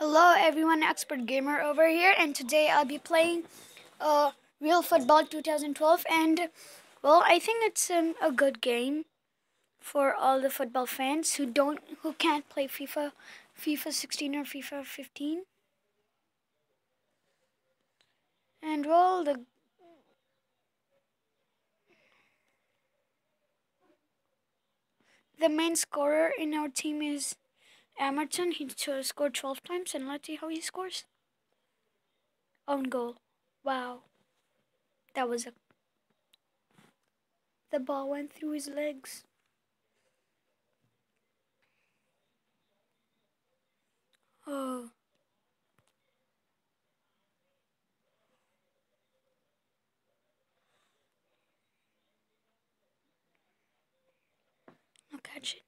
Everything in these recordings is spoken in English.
Hello everyone, Xpert Gamer over here and today I'll be playing uh, Real Football 2012 and well I think it's um, a good game for all the football fans who don't who can't play FIFA FIFA 16 or FIFA 15 and well the the main scorer in our team is Emerson, he scored 12 times, and let's see how he scores. Own goal. Wow. That was a. The ball went through his legs. Oh. I'll catch it.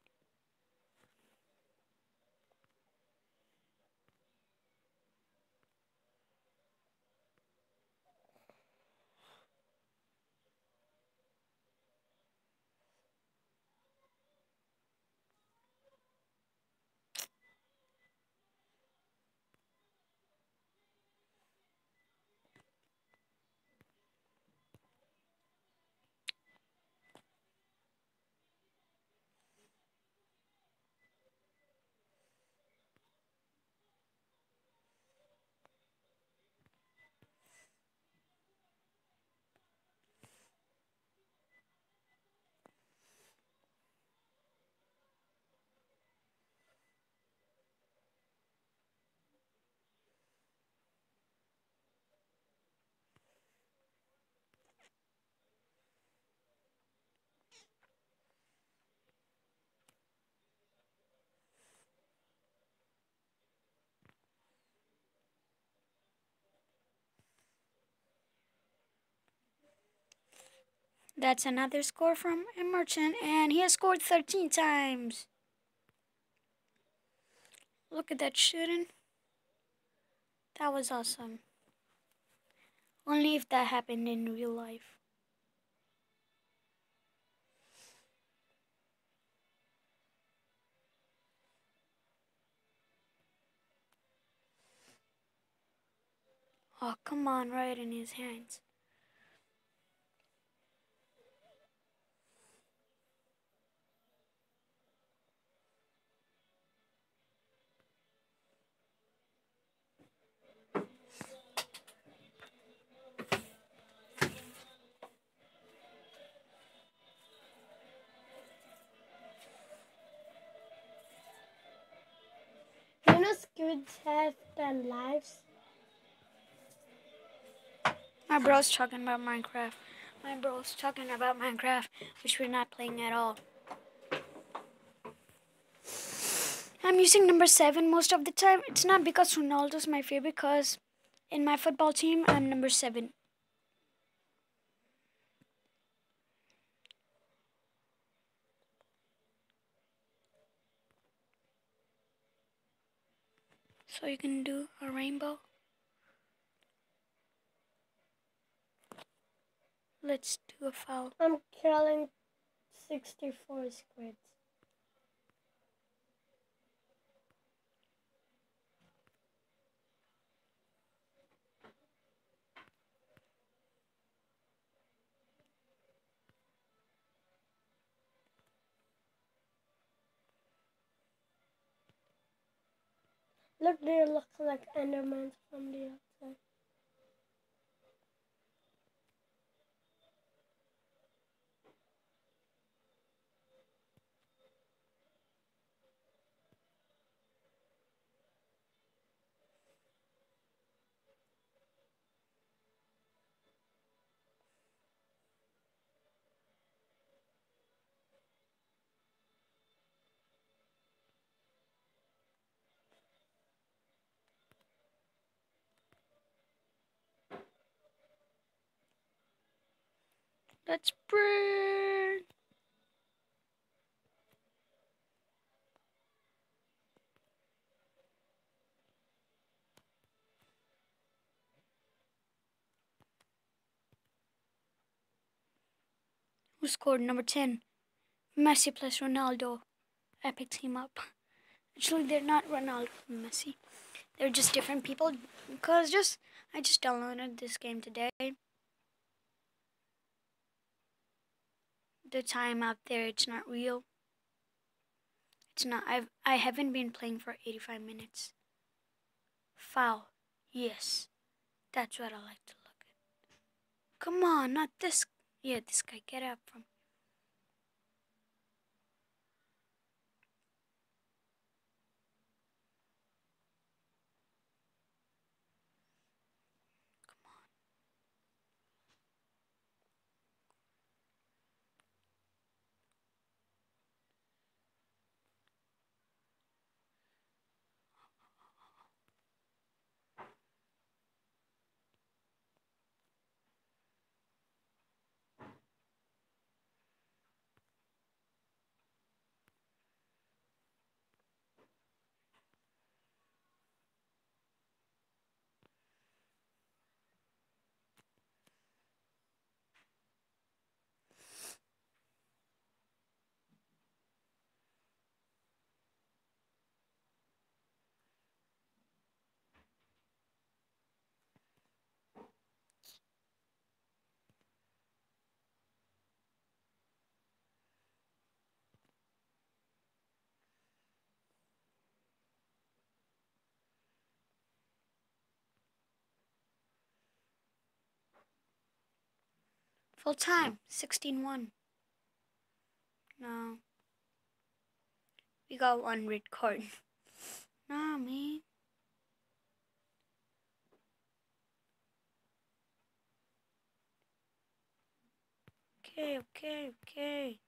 That's another score from Emerson, and he has scored 13 times. Look at that shooting. That was awesome. Only if that happened in real life. Oh, come on, right in his hands. Squids have ten lives? My bro's talking about Minecraft. My bro's talking about Minecraft, which we're not playing at all. I'm using number seven most of the time. It's not because Ronaldo's my favorite, because in my football team, I'm number seven. So you can do a rainbow. Let's do a foul. I'm killing 64 squids. Look, they look like Endermans from the outside. Let's burn. Who scored number 10? Messi plus Ronaldo. Epic team up. Actually, they're not Ronaldo and Messi. they're just different people. Cause just I just downloaded this game today. The time out there, it's not real. It's not. I've I haven't been playing for 85 minutes. Foul. Yes, that's what I like to look at. Come on, not this. Yeah, this guy. Get up from. Full time, 16 1. No. We got one red card. nah, man. Okay, okay, okay.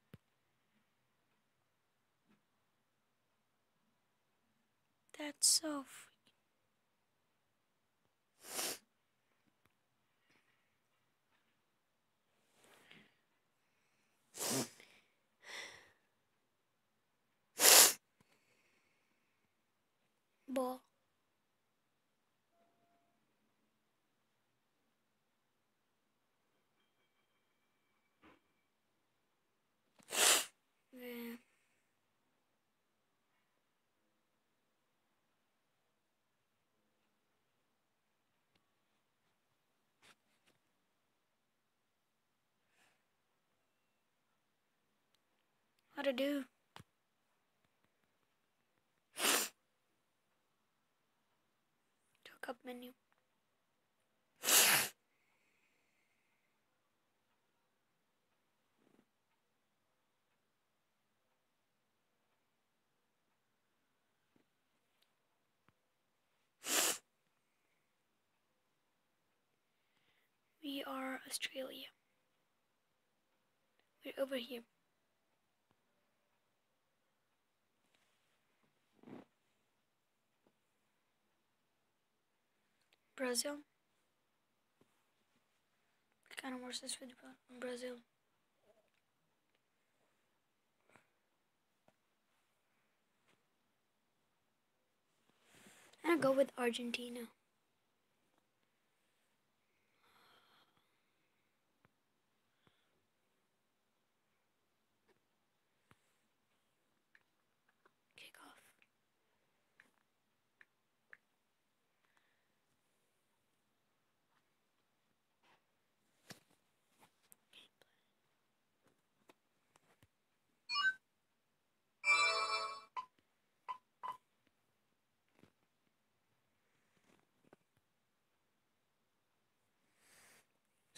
That's so ball. Yeah. What to do? Talk up menu. We are Australia. We're over here. Brazil. What kind of horse is with Brazil? I'm gonna go with Argentina.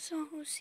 So who's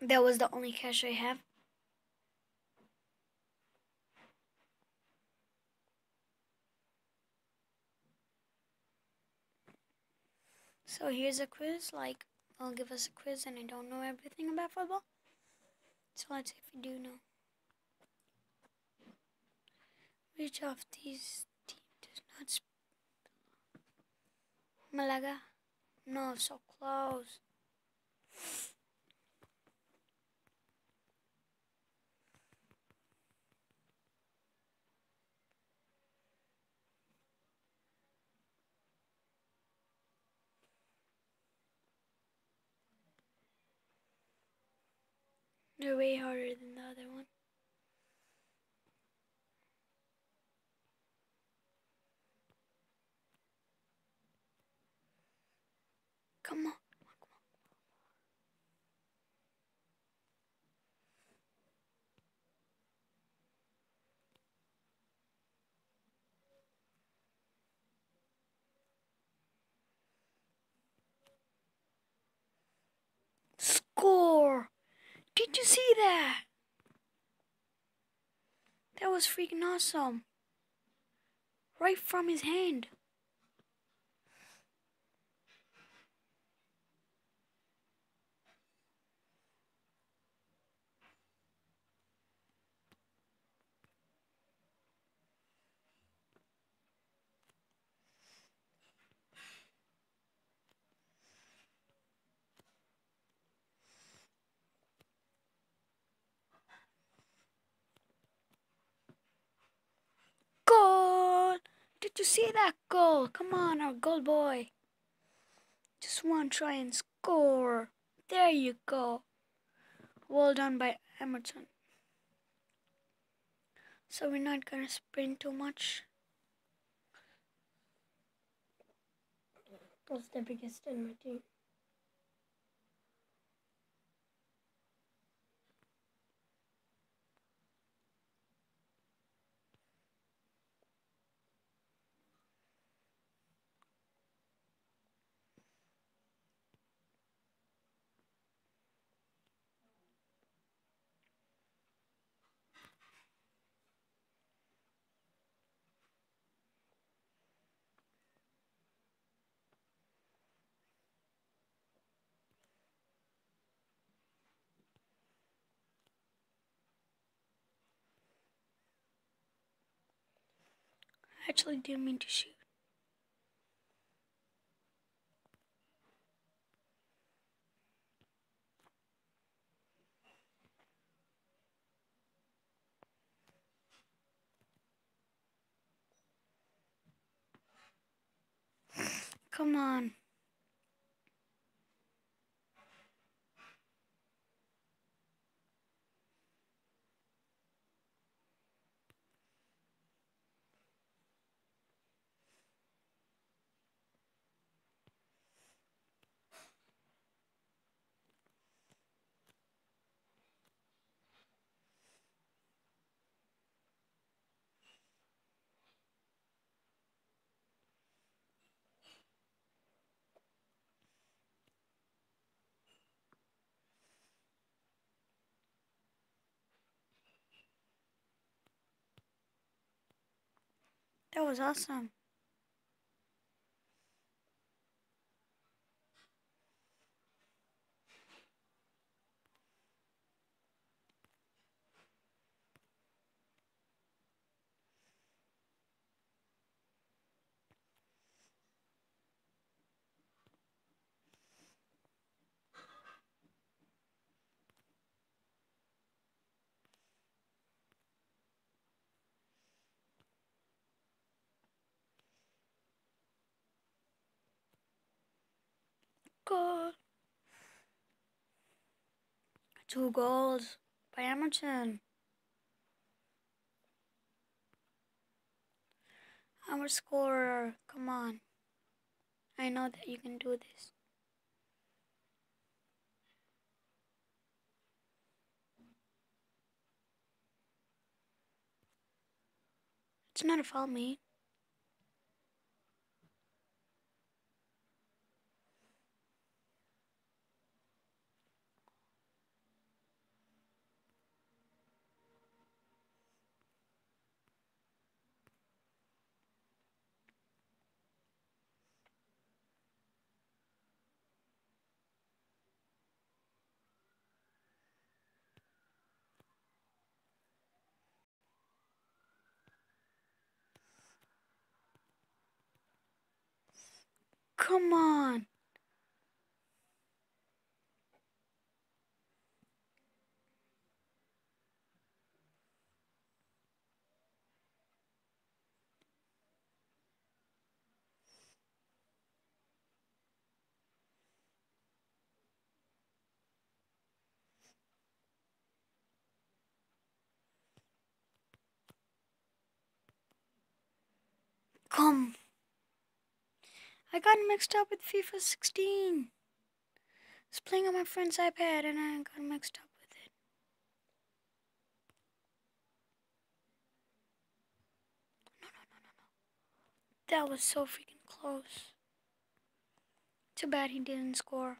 That was the only cash I have. So here's a quiz. Like, they'll give us a quiz, and I don't know everything about football. So let's see if we do know. Which of these teams does not? Malaga? No, so close. They're way harder than the other one. Come on. Score! Did you see that? That was freaking awesome. Right from his hand. Goal! You see that goal? Come on, our goal boy. Just one try and score. There you go. Well done by Emerson. So we're not gonna sprint too much. What's the biggest in my team? Actually didn't mean to shoot. Come on. That was awesome. Goal. Two goals by Emerson. Our scorer. Come on. I know that you can do this. It's not a foul, mate. Come on. Come. I got mixed up with FIFA 16. I was playing on my friend's iPad and I got mixed up with it. No, no, no, no, no. That was so freaking close. Too bad he didn't score.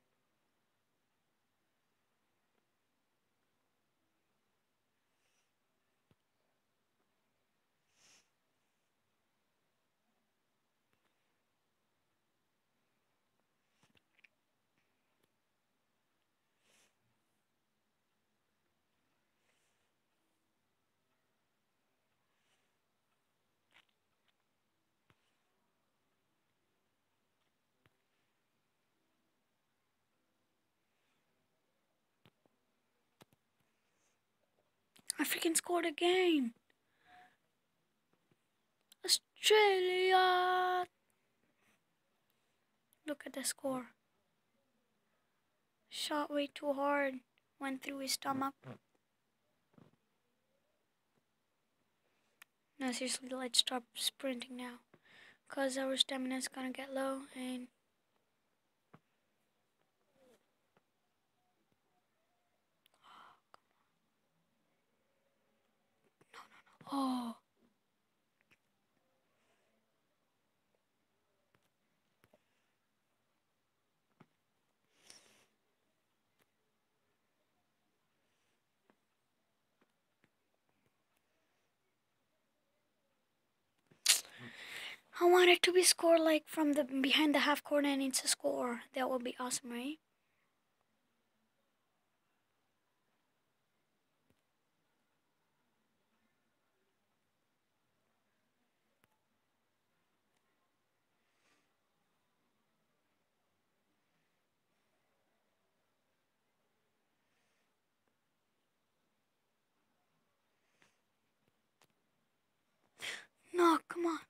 I freaking scored again. Australia. Look at the score. Shot way too hard. Went through his stomach. No, seriously, let's stop sprinting now. Because our stamina is gonna get low and. Oh. I want it to be scored like from the behind the half court and it's a score. That would be awesome, right? No, come on.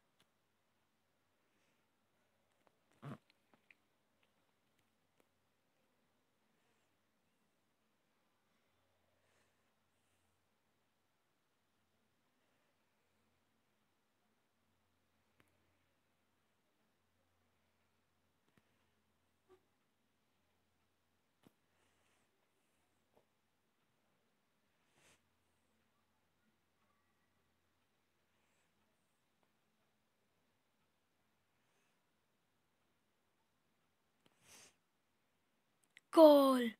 Goal.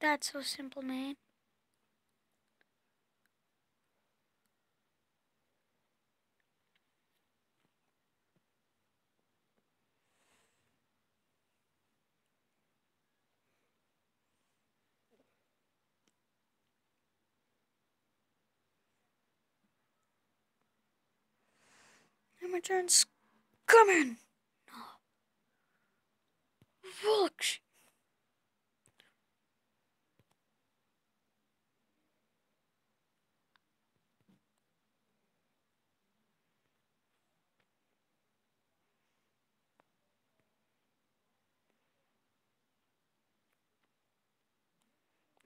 That's so simple, man. Turn's coming. No.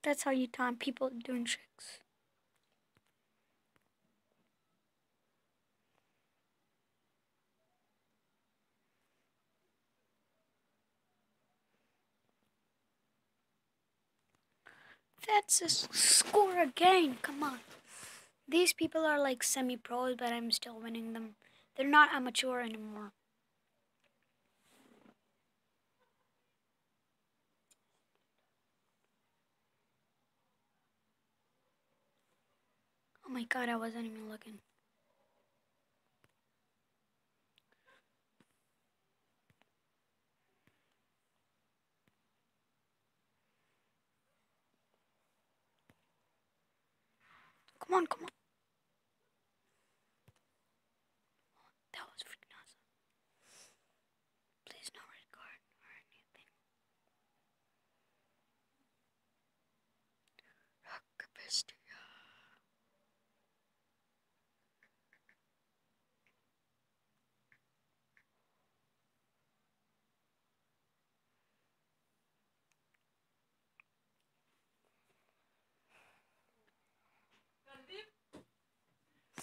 That's how you taunt people doing tricks. That's a score again. Come on. These people are like semi pros, but I'm still winning them. They're not amateur anymore. Oh my god, I wasn't even looking. Come on, come on.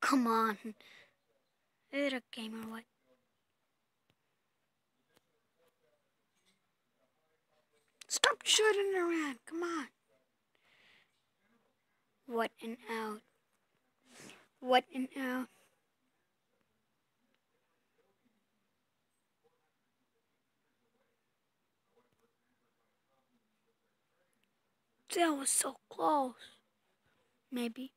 Come on. Is it a game or what? Stop shooting around. Come on. What an out. What an out. That was so close. Maybe.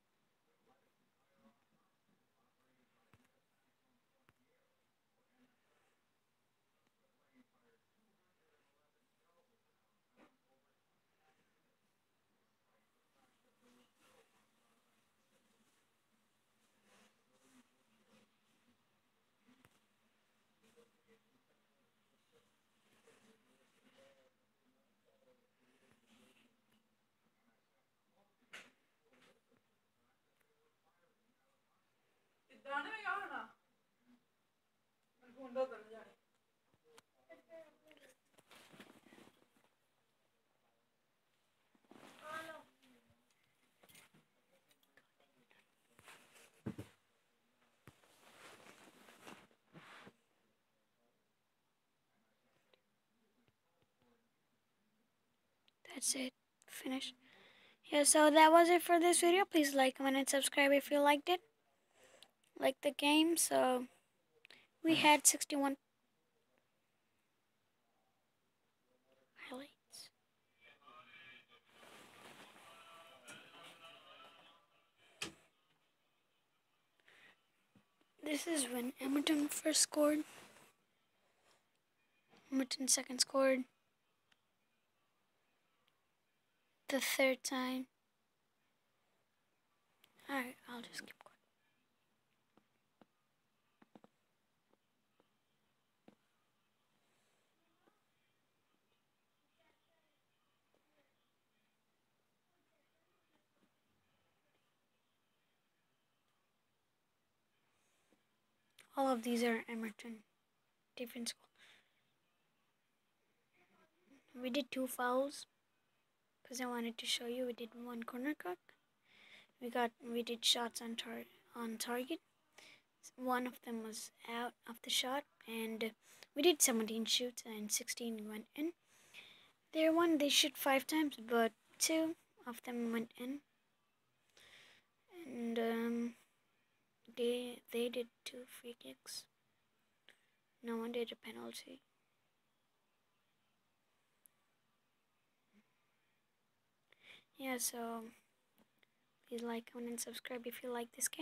That's it. Finish. Yeah, so that was it for this video. Please like, comment, and subscribe if you liked it. Like the game. So we mm. had 61 highlights. This is when Edmonton first scored. Edmonton second scored. The third time. Alright, I'll just keep All of these are Emerson different school. We did two fouls because I wanted to show you. We did one corner kick. We got we did shots on tar on target. One of them was out of the shot, and we did 17 shoots and 16 went in. There one they shoot five times, but two of them went in. And um, they they did two free kicks. No one did a penalty. Yeah, so please like, comment, and subscribe if you like this game.